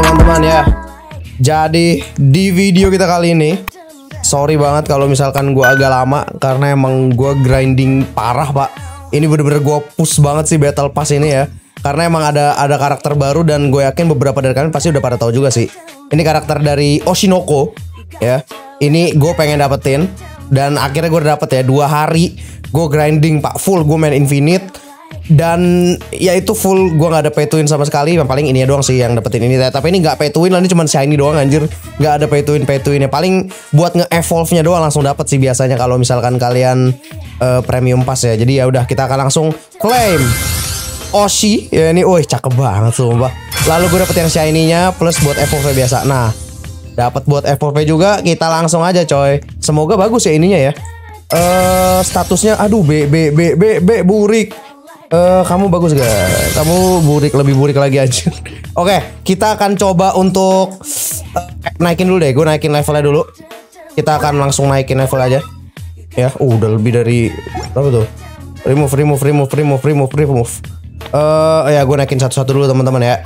Teman-teman ya. Jadi di video kita kali ini Sorry banget kalau misalkan gua agak lama Karena emang gua grinding parah pak. Ini bener-bener gua push banget sih Battle Pass ini ya. Karena emang ada ada karakter baru Dan gue yakin beberapa dari kalian pasti udah pada tahu juga sih. Ini karakter dari Oshinoko Ya Ini gue pengen dapetin Dan akhirnya gue dapet ya Dua hari Gue grinding pak. Full gue main Infinite dan ya itu full gua nggak ada win sama sekali. Yang paling ini doang sih yang dapetin ini. Tapi ini nggak win lah ini cuma shiny doang anjir. Nggak ada pay to win pay to win ya. Paling buat nge evolve nya doang langsung dapet sih biasanya kalau misalkan kalian eh, premium pass ya. Jadi ya udah kita akan langsung claim. Oshi ya ini wih cakep banget sumpah. Lalu gue dapet yang shiny-nya plus buat evolve biasa. Nah dapat buat evolve juga kita langsung aja coy semoga bagus ya ininya ya eh statusnya aduh B B B B B burik Eh, kamu bagus gak? Kamu burik lebih burik lagi aja. Oke, kita akan coba untuk eh, naikin dulu deh. Gue naikin levelnya dulu. Kita akan langsung naikin level aja. Ya, uh, udah lebih dari apa tuh? Remove, remove, remove, remove, remove, remove. Eh, ya gue naikin satu-satu dulu teman-teman ya.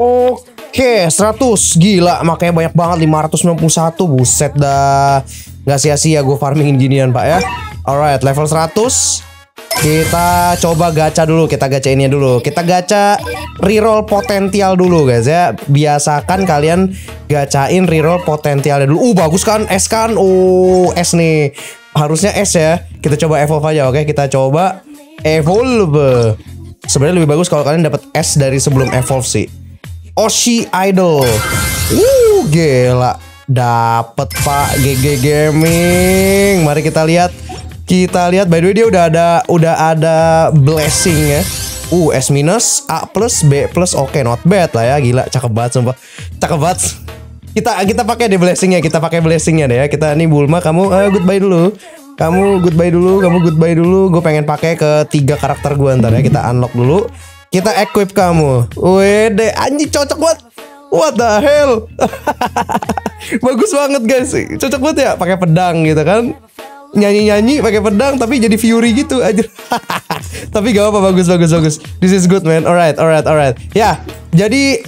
Oke, 100 gila, makanya banyak banget 591 buset dah. Nggak sia-sia gue farmingin ginian, Pak ya. Alright, level 100. Kita coba gacha dulu, kita gacainnya dulu. Kita gacha reroll potensial dulu, guys ya. Biasakan kalian gacain reroll potensialnya dulu. Uh, bagus kan? S kan? Uh, S nih. Harusnya S ya. Kita coba evolve aja, oke? Kita coba evolve. Sebenarnya lebih bagus kalau kalian dapat S dari sebelum evolve sih. Oshi Idol. Uh, gila. Dapat Pak GG Gaming. Mari kita lihat. Kita lihat by the way dia udah ada udah ada blessing ya. Uh, S minus, A plus, B plus. Oke, not bad lah ya. Gila, cakep banget sumpah. Cakep banget. Kita kita pakai deh blessingnya, kita pakai blessingnya deh ya. Kita nih Bulma, kamu eh, goodbye dulu. Kamu goodbye dulu, kamu goodbye dulu. Gue pengen pakai ke tiga karakter gue ntar ya. Kita unlock dulu. Kita equip kamu. Wede, anjing cocok banget. What the hell? Bagus banget guys. Cocok banget ya pakai pedang gitu kan. Nyanyi-nyanyi pakai pedang tapi jadi Fury gitu aja. tapi gak apa-apa bagus bagus bagus. This is good man. Alright, alright, alright. Ya, jadi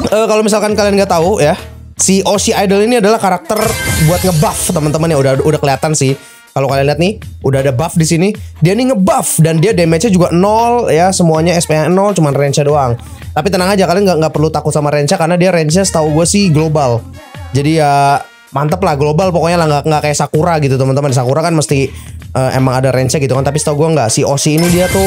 eh, kalau misalkan kalian nggak tahu ya, si Oshi Idol ini adalah karakter buat ngebuff teman-teman ya udah udah kelihatan sih. Kalau kalian lihat nih, udah ada buff di sini. Dia nih ngebuff dan dia damage-nya juga nol ya, semuanya SP-nya nol, cuman range-nya doang. Tapi tenang aja, kalian nggak nggak perlu takut sama range-nya karena dia range-nya setahu gue sih global. Jadi ya mantep lah global pokoknya lah nggak nggak kayak Sakura gitu teman-teman. Sakura kan mesti eh, emang ada range-nya gitu kan. Tapi setahu gue nggak si Oshi ini dia tuh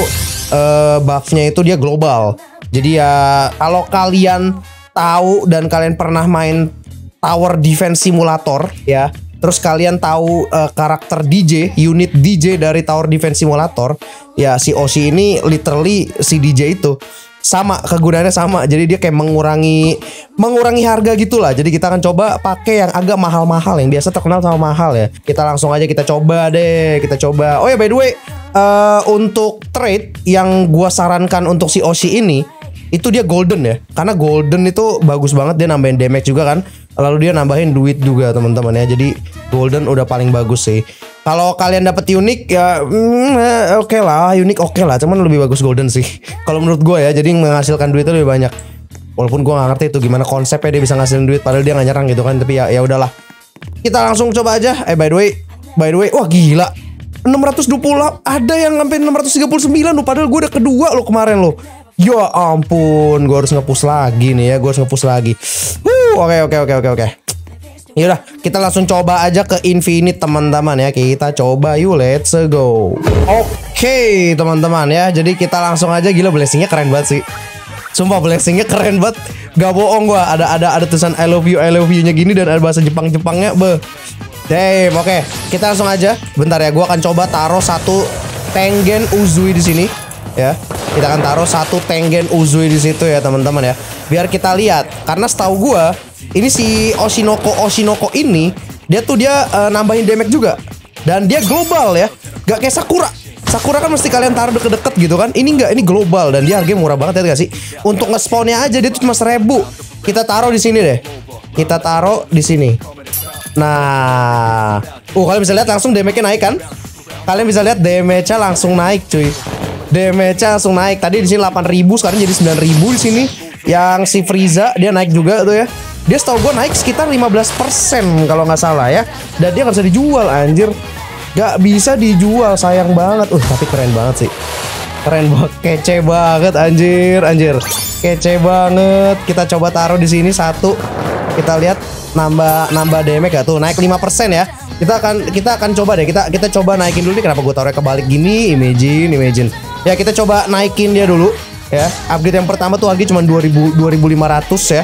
eh, buff-nya itu dia global. Jadi ya kalau kalian tahu dan kalian pernah main Tower Defense Simulator ya terus kalian tahu eh, karakter DJ, unit DJ dari Tower Defense Simulator, ya si Oshi ini literally si DJ itu sama kegunaannya sama. Jadi dia kayak mengurangi mengurangi harga gitulah. Jadi kita akan coba pakai yang agak mahal-mahal yang biasa terkenal sama mahal ya. Kita langsung aja kita coba deh, kita coba. Oh ya by the way, eh, untuk trade yang gua sarankan untuk si Oshi ini itu dia golden ya karena golden itu bagus banget dia nambahin damage juga kan lalu dia nambahin duit juga teman-teman ya. Jadi golden udah paling bagus sih. Kalau kalian dapat unik ya mm, eh, oke lah. Unik oke lah cuman lebih bagus golden sih. Kalau menurut gue ya jadi menghasilkan duit lebih banyak. Walaupun gue nggak ngerti itu gimana konsepnya dia bisa ngasilin duit padahal dia nggak nyerang gitu kan tapi ya ya udahlah. Kita langsung coba aja. Eh by the way by the way wah gila. 620 ada yang sampai 639 loh padahal gue udah kedua lo kemarin lo Ya ampun, gue harus ngepush lagi nih ya, gue harus ngepush lagi. Wuh, oke oke oke oke oke. Yaudah, kita langsung coba aja ke Infinite teman-teman ya. Kita coba yuk, let's go. Oke, teman-teman ya. Jadi kita langsung aja gila blessingnya keren banget sih. Sumpah blessingnya keren banget. Gak bohong gua. Ada ada ada tulisan I love you I love you-nya gini dan ada bahasa Jepang-Jepangnya. Be. Damn, oke. Kita langsung aja. Bentar ya, gua akan coba taruh satu Tengen Uzui di sini ya. Kita akan taruh satu Tengen Uzui di situ ya, teman-teman ya. Biar kita lihat karena setahu gua ini si Oshinoko Oshinoko ini dia tuh dia eh, nambahin damage juga dan dia global ya. Gak kayak Sakura. Sakura kan mesti kalian taruh deket-deket gitu kan. Ini enggak, ini global dan dia harganya murah banget ya gak sih? Untuk nge-spawnnya aja dia tuh cuma seribu. Kita taruh di sini deh. Kita taruh di sini. Nah, uh kalian bisa lihat langsung damage-nya naik kan? Kalian bisa lihat damage-nya langsung naik, cuy. Damage-nya langsung naik. Tadi di sini 8000, sekarang jadi 9000 di sini. Yang si Frieza dia naik juga tuh ya. Dia setahu gue naik sekitar 15% kalau nggak salah ya. Dan dia nggak bisa dijual anjir. Gak bisa dijual sayang banget. Uh tapi keren banget sih. Keren banget, kece banget anjir, anjir. Kece banget. Kita coba taruh di sini satu. Kita lihat nambah nambah damage gak tuh naik 5% ya kita akan kita akan coba deh kita kita coba naikin dulu nih kenapa gue taruhnya kebalik gini imagine imagine ya kita coba naikin dia dulu ya. Upgrade yang pertama tuh harga cuma 2000 2500 ya.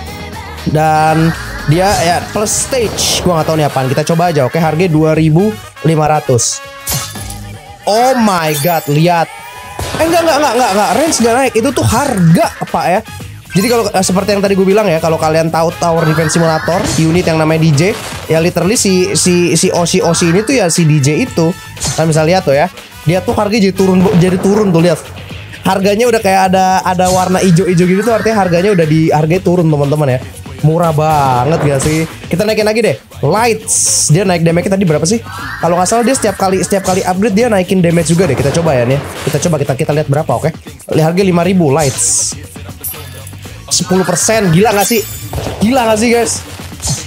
Dan dia ya plus stage. Gua nggak tahu nih apaan. Kita coba aja oke? Harga 2500 oh my god lihat. Eh enggak enggak enggak enggak, enggak. range enggak naik. Itu tuh harga apa ya jadi kalau eh, seperti yang tadi gue bilang ya, kalau kalian tahu Tower Defense Simulator, unit yang namanya DJ, ya literally si si si Osi Osi ini tuh ya si DJ itu. Kalian bisa lihat tuh ya, dia tuh harganya jadi turun jadi turun tuh lihat. Harganya udah kayak ada ada warna hijau-hijau gitu tuh artinya harganya udah di harganya turun teman-teman ya. Murah banget gak sih? Kita naikin lagi deh. Lights. Dia naik damage tadi berapa sih? Kalau nggak salah dia setiap kali setiap kali upgrade dia naikin damage juga deh. Kita coba ya nih. Kita coba kita kita lihat berapa, oke? Okay? Harga 5000 lights. 10% Gila gak sih? Gila gak sih guys?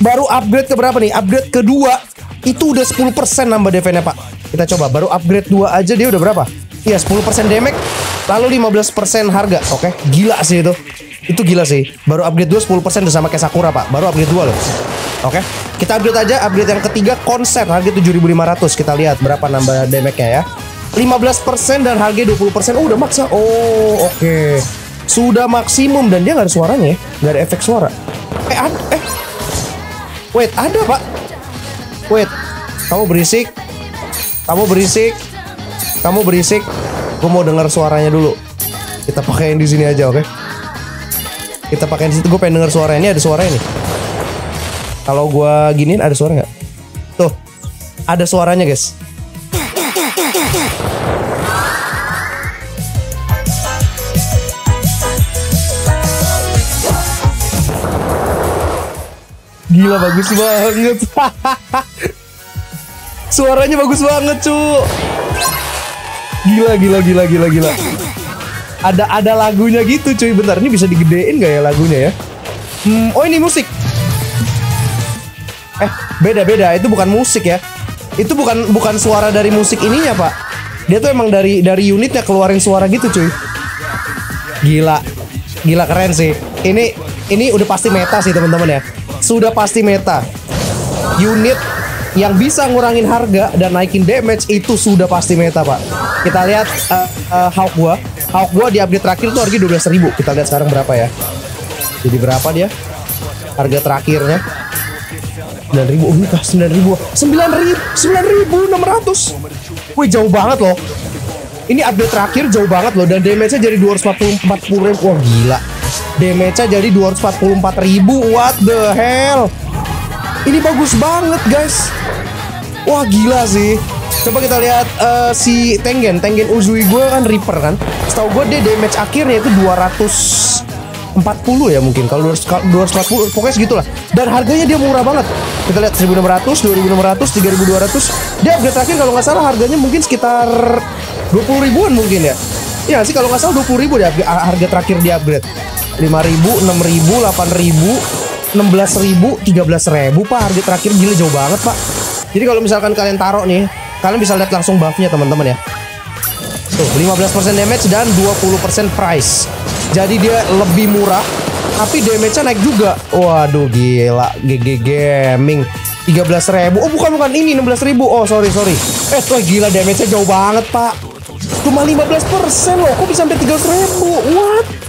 Baru upgrade ke berapa nih? Upgrade kedua Itu udah 10% nambah defense-nya pak. Kita coba Baru upgrade 2 aja dia udah berapa? Iya 10% damage Lalu 15% harga. Oke Gila sih itu. Itu gila sih. Baru upgrade 2 10% udah sama kayak Sakura pak. Baru upgrade 2 loh. Oke Kita upgrade aja. Upgrade yang ketiga Konser. Harga 7500 Kita lihat berapa nambah damage-nya ya. 15% dan harga 20% Oh udah maksa. Oh oke. okay sudah maksimum dan dia nggak ada suaranya ya? Nggak ada efek suara. Eh ada eh. Wait ada pak. Wait. Kamu berisik. Kamu berisik. Kamu berisik. Gue mau dengar suaranya dulu. Kita pakaiin di sini aja oke? Okay? kita pakai di situ. Gue pengen dengar suaranya. Ini ada suara ini kalau gue giniin ada suara nggak? Tuh. Ada suaranya guys Gila bagus banget. Suaranya bagus banget, cu. Gila gila gila gila gila. Ada ada lagunya gitu, cuy. Bentar, ini bisa digedein gak ya lagunya ya? Hmm, oh ini musik. Eh, beda-beda. Itu bukan musik ya. Itu bukan bukan suara dari musik ininya, Pak. Dia tuh emang dari dari unitnya keluarin suara gitu, cuy. Gila. Gila keren sih. Ini ini udah pasti meta sih, teman-teman ya sudah pasti meta. Unit yang bisa ngurangin harga dan naikin damage itu sudah pasti meta, Pak. Kita lihat uh, uh, Hawk gua. Hawk gua di update terakhir tuh harga 12.000. Kita lihat sekarang berapa ya. Jadi berapa dia? Harga terakhirnya 9.000. Oh, ini 9.000. 9.000, 9.600. Wih, jauh banget loh. Ini update terakhir jauh banget loh dan damage-nya jadi 240 40 Wah, gila. Damage-nya jadi 244 ribu. What the hell? Ini bagus banget guys. Wah gila sih. Coba kita lihat uh, si Tengen. Tengen Uzui gue kan Reaper kan? Setahu gue dia damage akhirnya itu 240 ya mungkin. Kalau 240 pokoknya segitulah. Dan harganya dia murah banget. Kita lihat 1600, 2600, 3200 Dia upgrade terakhir kalau nggak salah harganya mungkin sekitar 20 ribuan mungkin ya. Iya sih? Kalau nggak salah 20 ribu deh harga terakhir di upgrade 5000, 6000, 8000, 16000, 13000 Pak harga terakhir gila jauh banget Pak. Jadi kalau misalkan kalian taruh nih Kalian bisa lihat langsung buffnya teman-teman ya. Tuh 15% damage dan 20% price. Jadi dia lebih murah Tapi damage-nya naik juga. Waduh gila. GG Gaming. 13.000 Oh bukan bukan. Ini 16.000 Oh sorry sorry. Eh tuh gila damage-nya jauh banget pak. Cuma 15% loh. Kok bisa sampai 13.000 What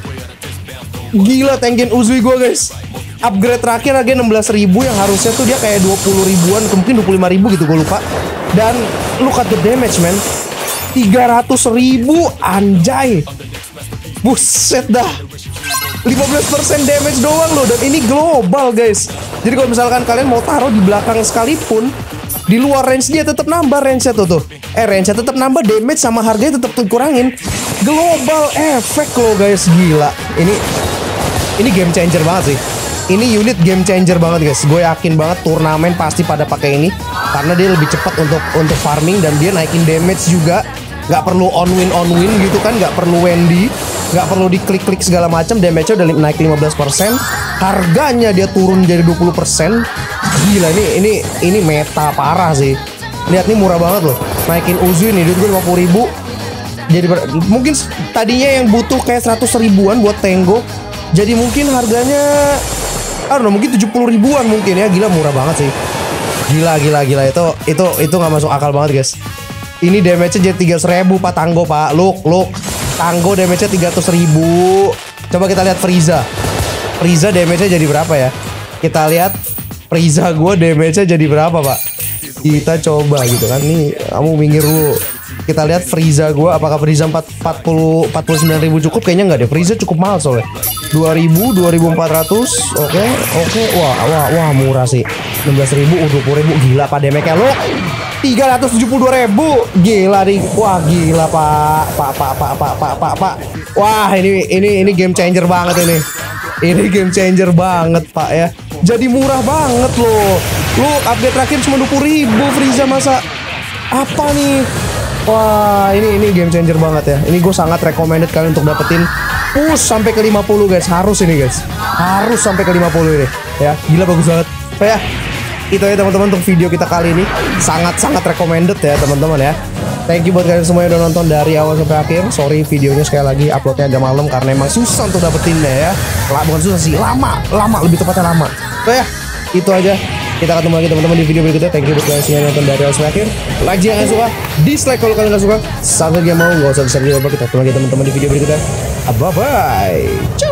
Gila Tengen Uzui gue guys. Upgrade terakhir harga 16 ribu Yang harusnya tuh dia kayak 20 ribuan Mungkin 25 ribu gitu gue lupa. Dan look at the damage man. 300 ribu Anjay. Buset dah. 15% damage doang loh Dan ini global guys. Jadi kalau misalkan kalian mau taruh di belakang sekalipun di luar range dia tetap nambah range tuh tuh. Eh range tetap nambah damage sama harganya tetap kurangin. Global efek loh guys. Gila. Ini ini game changer banget sih. Ini unit game changer banget guys. Gue yakin banget turnamen pasti pada pakai ini. Karena dia lebih cepat untuk untuk farming dan dia naikin damage juga. Nggak perlu on win on win gitu kan. Nggak perlu Wendy. Nggak perlu diklik-klik segala macam. Damage-nya udah naik 15% harganya dia turun jadi 20% gila ini ini ini meta parah sih. Lihat nih murah banget loh. Naikin Uzu ini duit gue 50 ribu. Jadi mungkin tadinya yang butuh kayak 100 ribuan buat Tango jadi mungkin harganya don't know, mungkin 70 ribuan mungkin ya. Gila murah banget sih. Gila gila gila. Itu itu itu nggak masuk akal banget guys. Ini damage-nya jadi 300 ribu pak. Tanggo pak. Look look. Tanggo damage-nya 300 ribu. Coba kita lihat Frieza. Frieza damage-nya jadi berapa ya? Kita lihat Frieza gue damage-nya jadi berapa pak? Kita coba gitu kan. Nih kamu minggir dulu kita lihat Frieza gue apakah Frieza 4, 40 49 ribu cukup? Kayaknya nggak deh. Frieza cukup mahal soalnya. 2000 2400 oke okay, oke okay. wah wah wah murah sih. 16 ribu 20 ribu gila pak damage-nya lo 372 ribu. Gila nih wah gila pak. Pak pak pak pak pak pak pak. Wah ini ini ini game changer banget ini. Ini game changer banget pak ya. Jadi murah banget loh. Lu update terakhir cuma 20 ribu Frieza masa apa nih Wah ini ini game changer banget ya. Ini gue sangat recommended kalian untuk dapetin. Push sampai ke 50 guys. Harus ini guys. Harus sampai ke 50 ini. Ya gila bagus banget. So ya. Itu ya teman-teman untuk video kita kali ini. Sangat-sangat recommended ya teman-teman ya. Thank you buat kalian semua yang udah nonton dari awal sampai akhir. Sorry videonya sekali lagi uploadnya agak malam Karena emang susah untuk dapetinnya ya. Lah, Bukan susah sih Lama. Lama Lebih tepatnya lama. So ya. Itu aja kita ketemu lagi teman-teman di video berikutnya. Thank you buat kalian semua yang nonton dari awal akhir. Like jika kalian suka, dislike kalau kalian nggak suka. Sampai dia mau nggak usah subscribe apa kita ketemu lagi teman-teman di video berikutnya. Bye bye. Ciao.